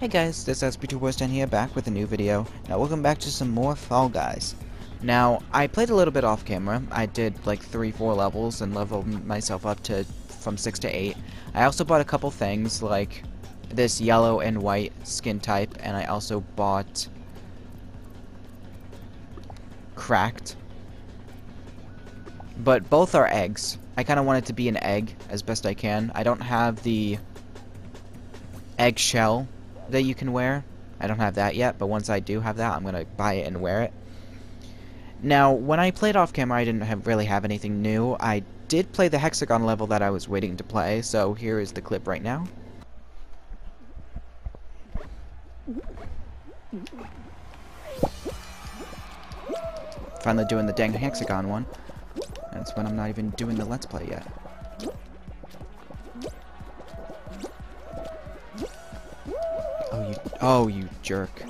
Hey guys, this is Sp2boys10 here, back with a new video. Now welcome back to some more Fall Guys. Now, I played a little bit off camera. I did like 3-4 levels and leveled myself up to from 6 to 8. I also bought a couple things like this yellow and white skin type, and I also bought Cracked. But both are eggs. I kind of want it to be an egg as best I can. I don't have the eggshell that you can wear. I don't have that yet, but once I do have that, I'm going to buy it and wear it. Now, when I played off camera, I didn't have, really have anything new. I did play the hexagon level that I was waiting to play, so here is the clip right now. Finally doing the dang hexagon one. That's when I'm not even doing the let's play yet. Oh, you, jerk.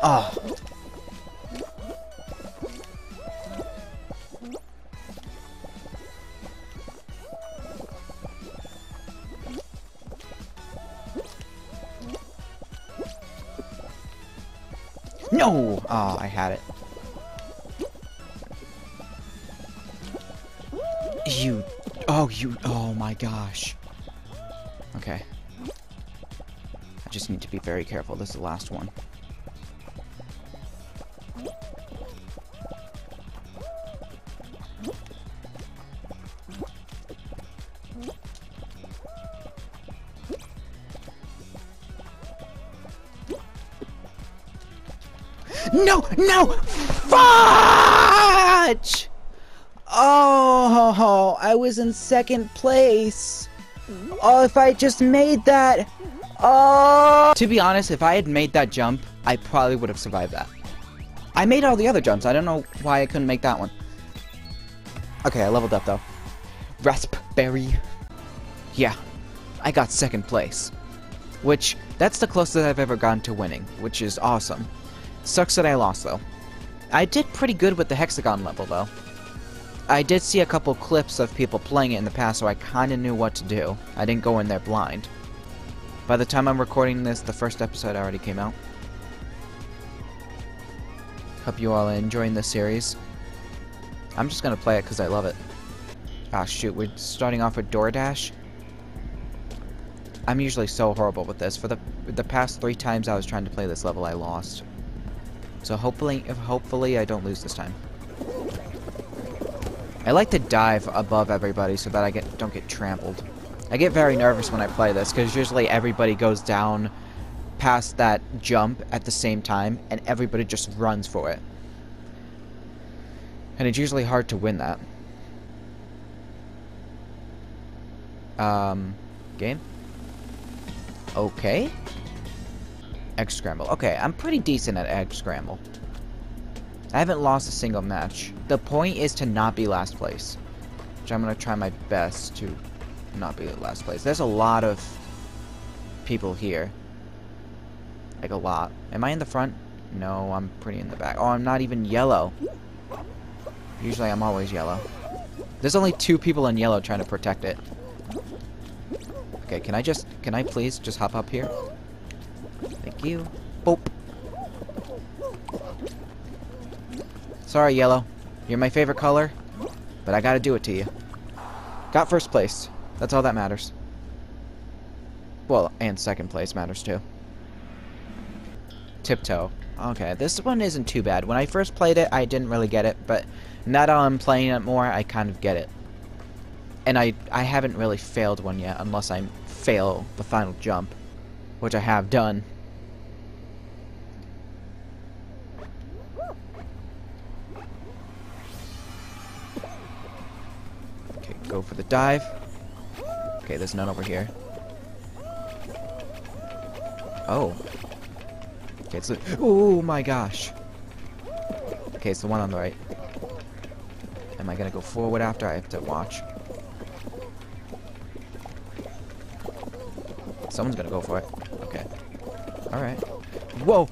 Oh. No! Oh, I had it. You... Oh, you... Oh my gosh. Okay. I just need to be very careful. This is the last one. No! No! Fudge! Oh, I was in second place. Oh, if I just made that. Oh. To be honest, if I had made that jump, I probably would have survived that. I made all the other jumps. I don't know why I couldn't make that one. Okay, I leveled up though. Raspberry. Yeah, I got second place. Which, that's the closest I've ever gotten to winning, which is awesome. Sucks that I lost, though. I did pretty good with the Hexagon level, though. I did see a couple clips of people playing it in the past, so I kinda knew what to do. I didn't go in there blind. By the time I'm recording this, the first episode already came out. Hope you all are enjoying this series. I'm just gonna play it because I love it. Ah, shoot, we're starting off with DoorDash. I'm usually so horrible with this. For the the past three times I was trying to play this level, I lost. So hopefully, hopefully I don't lose this time. I like to dive above everybody so that I get don't get trampled. I get very nervous when I play this because usually everybody goes down past that jump at the same time and everybody just runs for it. And it's usually hard to win that. Um, game? Okay. Egg Scramble. Okay, I'm pretty decent at Egg Scramble. I haven't lost a single match. The point is to not be last place. Which I'm going to try my best to not be last place. There's a lot of people here. Like a lot. Am I in the front? No, I'm pretty in the back. Oh, I'm not even yellow. Usually I'm always yellow. There's only two people in yellow trying to protect it. Okay, can I just, can I please just hop up here? Thank you. Boop. Sorry, yellow. You're my favorite color, but I gotta do it to you. Got first place. That's all that matters. Well, and second place matters too. Tiptoe. Okay, this one isn't too bad. When I first played it, I didn't really get it, but now that I'm playing it more, I kind of get it. And I, I haven't really failed one yet, unless I fail the final jump, which I have done. Go for the dive. Okay, there's none over here. Oh. Okay, it's the- Oh my gosh. Okay, it's the one on the right. Am I gonna go forward after? I have to watch. Someone's gonna go for it. Okay. Alright. Whoa!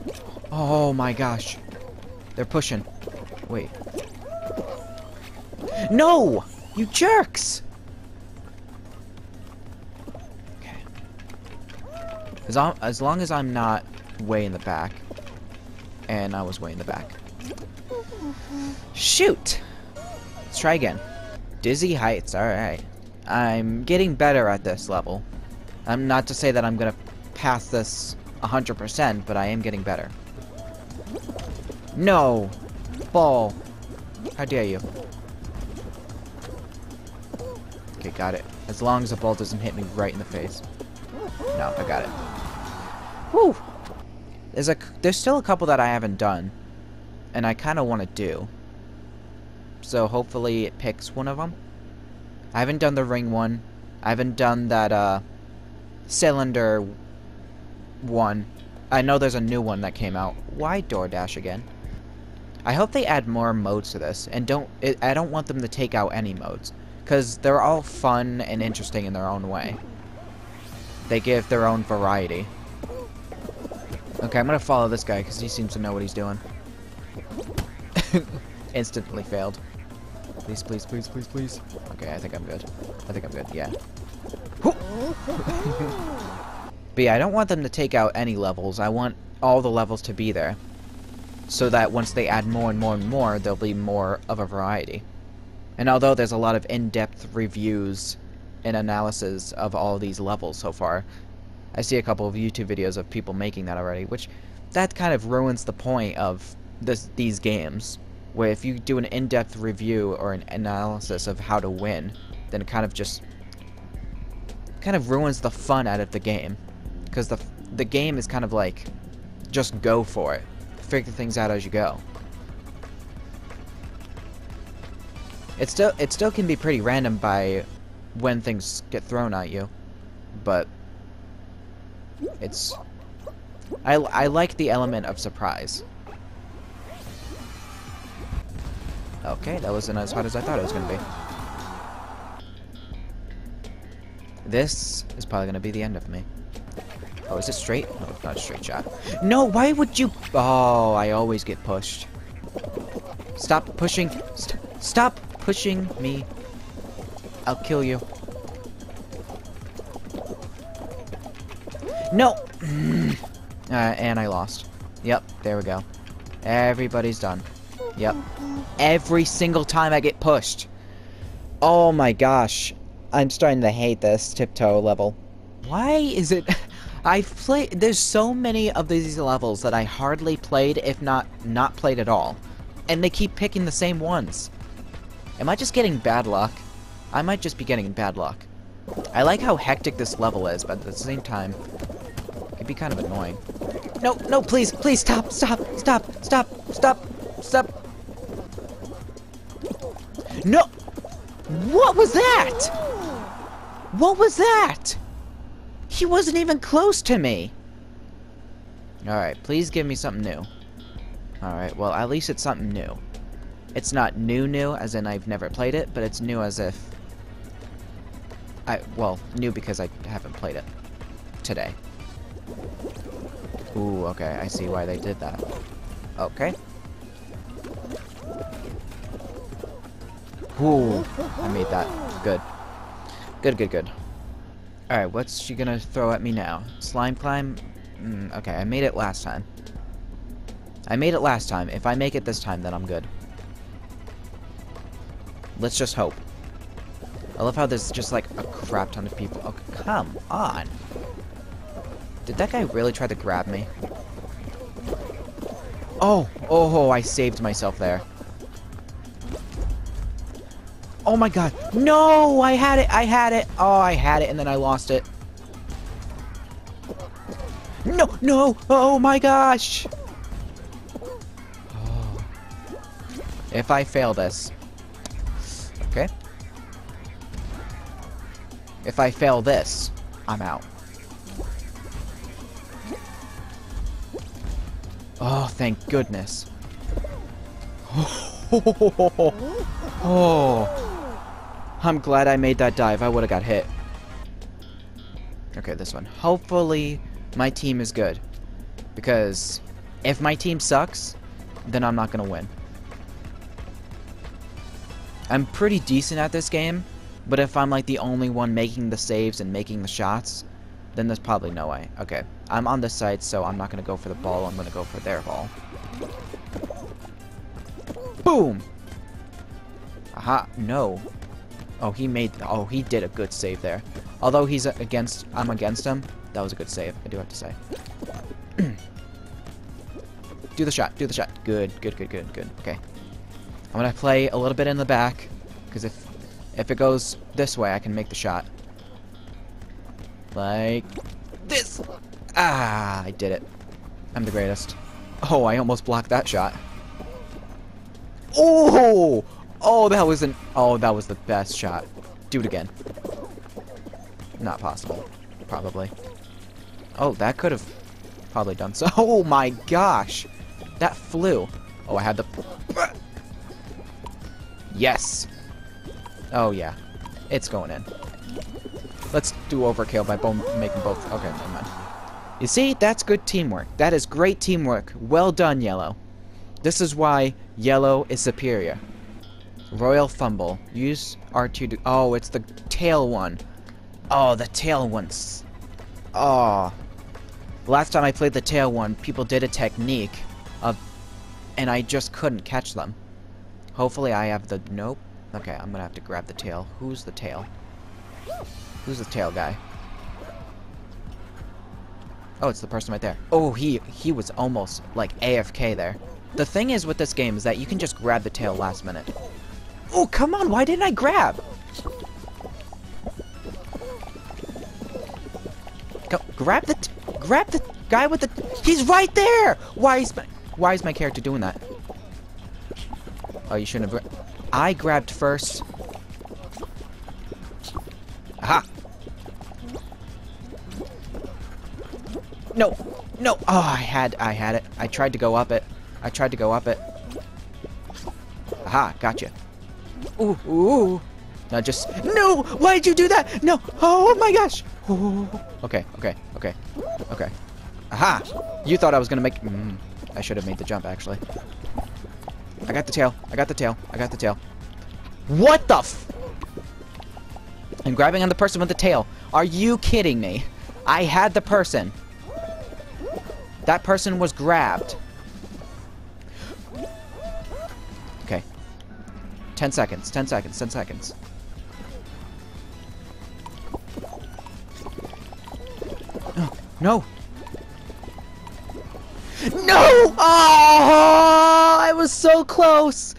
Oh my gosh. They're pushing. Wait. No! You jerks! Okay. As long, as long as I'm not way in the back. And I was way in the back. Shoot! Let's try again. Dizzy Heights, alright. I'm getting better at this level. I'm not to say that I'm gonna pass this 100%, but I am getting better. No! Ball! How dare you? Okay, got it. As long as the ball doesn't hit me right in the face. No, I got it. Whew! There's a, there's still a couple that I haven't done. And I kind of want to do. So hopefully it picks one of them. I haven't done the ring one. I haven't done that, uh, cylinder one. I know there's a new one that came out. Why DoorDash again? I hope they add more modes to this, and don't. I don't want them to take out any modes, because they're all fun and interesting in their own way. They give their own variety. Okay, I'm gonna follow this guy because he seems to know what he's doing. Instantly failed. Please, please, please, please, please. Okay, I think I'm good. I think I'm good. Yeah. but yeah, I don't want them to take out any levels. I want all the levels to be there so that once they add more and more and more, there'll be more of a variety. And although there's a lot of in-depth reviews and analysis of all these levels so far, I see a couple of YouTube videos of people making that already, which that kind of ruins the point of this these games. Where if you do an in-depth review or an analysis of how to win, then it kind of just kind of ruins the fun out of the game. Because the the game is kind of like just go for it figure things out as you go. It still it still can be pretty random by when things get thrown at you, but it's I I like the element of surprise. Okay, that wasn't as hard as I thought it was gonna be. This is probably gonna be the end of me. Oh, is it straight? No, it's not a straight shot. No, why would you... Oh, I always get pushed. Stop pushing. St stop pushing me. I'll kill you. No! uh, and I lost. Yep, there we go. Everybody's done. Yep. Every single time I get pushed. Oh my gosh. I'm starting to hate this tiptoe level. Why is it... I've played, there's so many of these levels that I hardly played, if not, not played at all. And they keep picking the same ones. Am I just getting bad luck? I might just be getting bad luck. I like how hectic this level is, but at the same time, it can be kind of annoying. No, no, please, please, stop, stop, stop, stop, stop, stop. No! What was that? What was that? He wasn't even close to me! Alright, please give me something new. Alright, well, at least it's something new. It's not new new, as in I've never played it, but it's new as if... I, well, new because I haven't played it. Today. Ooh, okay, I see why they did that. Okay. Ooh, I made that. Good. Good, good, good. Alright, what's she gonna throw at me now? Slime climb? Mm, okay, I made it last time. I made it last time. If I make it this time, then I'm good. Let's just hope. I love how there's just like a crap ton of people. Oh, come on. Did that guy really try to grab me? Oh, oh, I saved myself there. Oh my god. No! I had it! I had it! Oh, I had it and then I lost it. No! No! Oh my gosh! Oh. If I fail this... If I fail this, I'm out. Oh, thank goodness. oh. I'm glad I made that dive. I would have got hit. Okay, this one. Hopefully, my team is good. Because if my team sucks, then I'm not going to win. I'm pretty decent at this game, but if I'm like the only one making the saves and making the shots, then there's probably no way. Okay, I'm on this side, so I'm not going to go for the ball. I'm going to go for their ball. Boom! Aha, no. Oh, he made, oh, he did a good save there. Although he's against, I'm against him, that was a good save, I do have to say. do the shot, do the shot. Good, good, good, good, good. Okay. I'm gonna play a little bit in the back, because if, if it goes this way, I can make the shot. Like this. Ah, I did it. I'm the greatest. Oh, I almost blocked that shot. Oh! Oh, that was an... Oh, that was the best shot. Do it again. Not possible. Probably. Oh, that could have probably done so. Oh my gosh! That flew. Oh, I had the... Yes! Oh, yeah. It's going in. Let's do overkill by making both. Okay, never mind. You see, that's good teamwork. That is great teamwork. Well done, Yellow. This is why Yellow is superior. Royal Fumble. Use R2 to... Oh, it's the tail one. Oh, the tail ones. Oh. Last time I played the tail one, people did a technique of... And I just couldn't catch them. Hopefully I have the... Nope. Okay, I'm gonna have to grab the tail. Who's the tail? Who's the tail guy? Oh, it's the person right there. Oh, he he was almost like AFK there. The thing is with this game is that you can just grab the tail last minute. Oh, come on, why didn't I grab? Go, grab the, grab the guy with the, he's right there! Why is my, why is my character doing that? Oh, you shouldn't have, I grabbed first. Aha! No, no, oh, I had, I had it. I tried to go up it. I tried to go up it. Aha, gotcha. Ooh, ooh. Now just... No! Why did you do that? No! Oh my gosh! Ooh. Okay, okay, okay, okay. Aha! You thought I was gonna make... Mm, I should have made the jump, actually. I got the tail. I got the tail. I got the tail. What the f... I'm grabbing on the person with the tail. Are you kidding me? I had the person. That person was grabbed. Okay. 10 seconds, 10 seconds, 10 seconds. No, no! No! Oh, I was so close!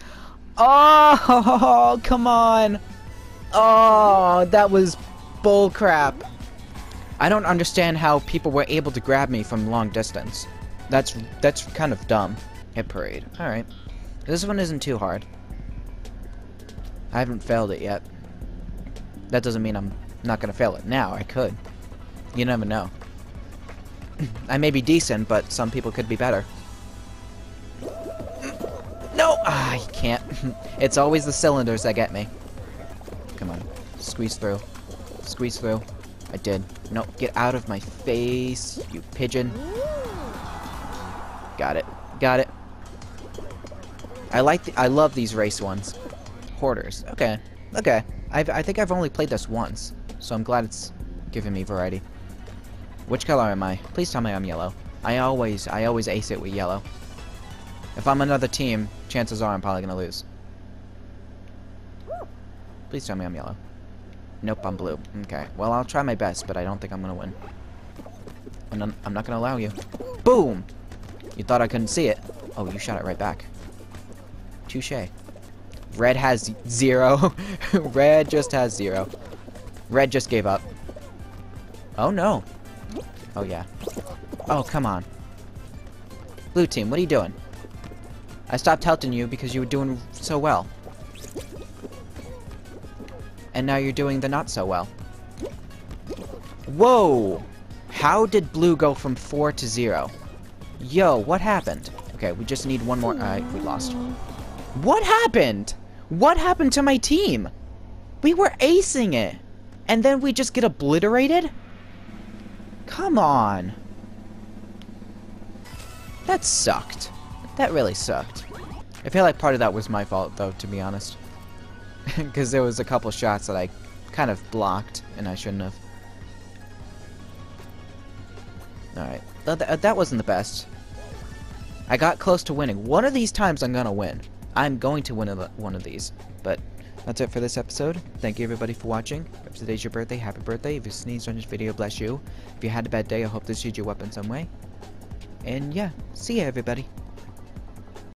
Oh, come on! Oh, that was bullcrap. I don't understand how people were able to grab me from long distance. That's that's kind of dumb. Hit parade. Alright. This one isn't too hard. I haven't failed it yet. That doesn't mean I'm not gonna fail it now. I could. You never know. I may be decent, but some people could be better. No! Ah, I can't. it's always the cylinders that get me. Come on. Squeeze through. Squeeze through. I did. No, get out of my face, you pigeon. Got it. Got it. I like the- I love these race ones. Hoarders. Okay. Okay. I've, I think I've only played this once, so I'm glad it's giving me variety. Which color am I? Please tell me I'm yellow. I always, I always ace it with yellow. If I'm another team, chances are I'm probably gonna lose. Please tell me I'm yellow. Nope, I'm blue. Okay. Well, I'll try my best, but I don't think I'm gonna win. And I'm, I'm not gonna allow you. Boom! You thought I couldn't see it. Oh, you shot it right back. Touche. Red has zero. Red just has zero. Red just gave up. Oh no. Oh yeah. Oh, come on. Blue team, what are you doing? I stopped helping you because you were doing so well. And now you're doing the not so well. Whoa! How did blue go from 4 to 0? Yo, what happened? Okay, we just need one more- Alright, we lost. What happened? What happened to my team? We were acing it. And then we just get obliterated? Come on. That sucked. That really sucked. I feel like part of that was my fault, though, to be honest. because there was a couple shots that I kind of blocked and I shouldn't have. Alright, that, that, wasn't the best. I got close to winning. One of these times I'm gonna win. I'm going to win one of these. But that's it for this episode. Thank you everybody for watching. If today's your birthday, happy birthday. If you sneezed on this video, bless you. If you had a bad day, I hope this used your weapon some way. And yeah, see ya everybody.